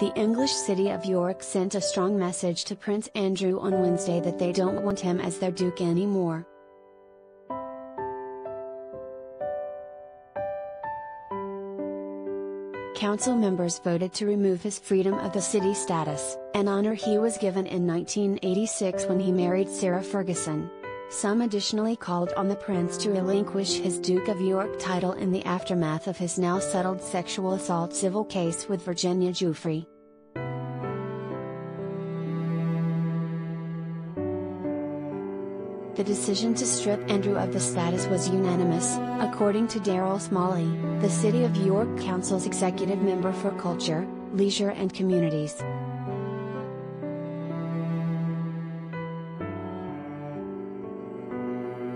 The English city of York sent a strong message to Prince Andrew on Wednesday that they don't want him as their Duke anymore. Council members voted to remove his Freedom of the City status, an honor he was given in 1986 when he married Sarah Ferguson. Some additionally called on the prince to relinquish his Duke of York title in the aftermath of his now settled sexual assault civil case with Virginia Giuffre. The decision to strip Andrew of the status was unanimous, according to Darryl Smalley, the City of York Council's executive member for Culture, Leisure and Communities.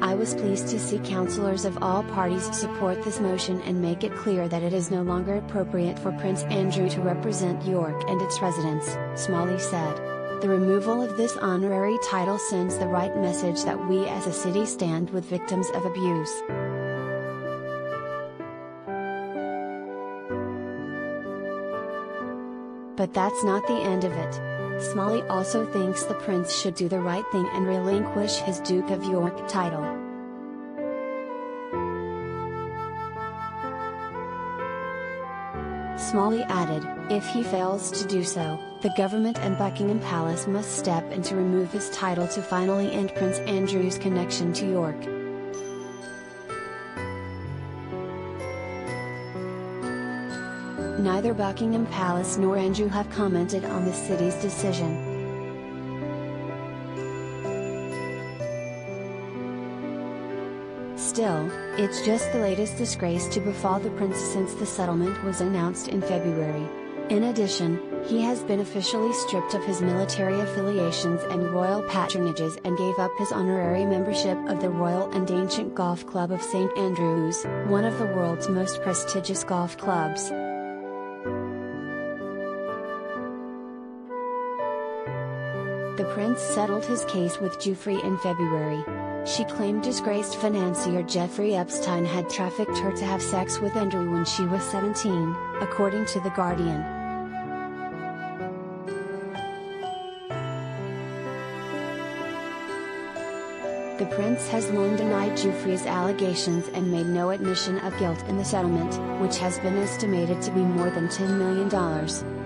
I was pleased to see councillors of all parties support this motion and make it clear that it is no longer appropriate for Prince Andrew to represent York and its residents, Smalley said. The removal of this honorary title sends the right message that we as a city stand with victims of abuse. But that's not the end of it. Smalley also thinks the prince should do the right thing and relinquish his Duke of York title. Smalley added, if he fails to do so, the government and Buckingham Palace must step in to remove his title to finally end Prince Andrew's connection to York. Neither Buckingham Palace nor Andrew have commented on the city's decision. Still, it's just the latest disgrace to befall the prince since the settlement was announced in February. In addition, he has been officially stripped of his military affiliations and royal patronages and gave up his honorary membership of the Royal and Ancient Golf Club of St. Andrews, one of the world's most prestigious golf clubs. The prince settled his case with Giuffre in February. She claimed disgraced financier Jeffrey Epstein had trafficked her to have sex with Andrew when she was 17, according to The Guardian. The prince has long denied Giuffre's allegations and made no admission of guilt in the settlement, which has been estimated to be more than $10 million.